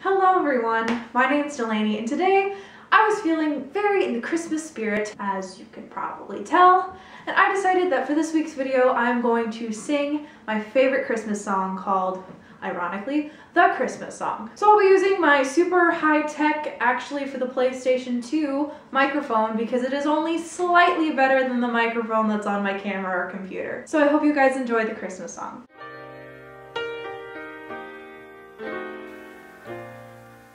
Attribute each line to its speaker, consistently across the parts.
Speaker 1: Hello everyone, my name is Delaney and today I was feeling very in the Christmas spirit as you can probably tell and I decided that for this week's video I'm going to sing my favorite Christmas song called, ironically, The Christmas Song. So I'll be using my super high-tech, actually for the PlayStation 2 microphone because it is only slightly better than the microphone that's on my camera or computer. So I hope you guys enjoy the Christmas song.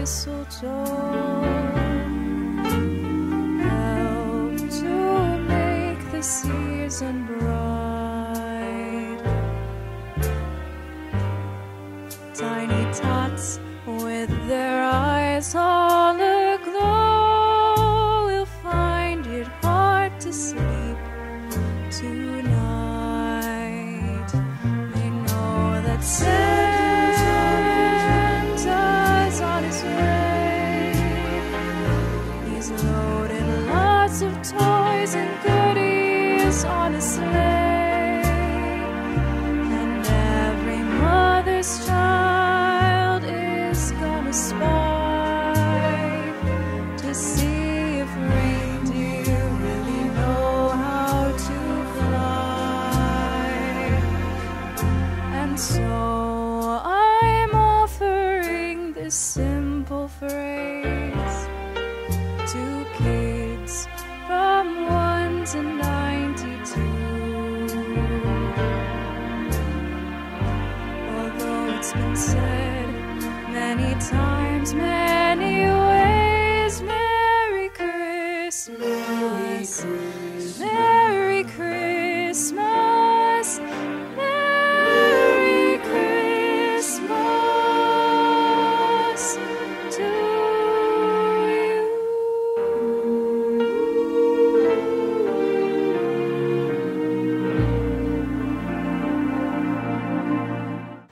Speaker 2: mistletoe help to make the season bright. Tiny tots with their eyes all aglow will find it hard to sleep tonight. Toys and goodies on a sleigh. And every mother's child is gonna spy to see if reindeer really know how to fly. And so I'm offering this simple been said many times, many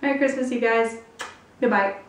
Speaker 1: Merry Christmas you guys. Goodbye.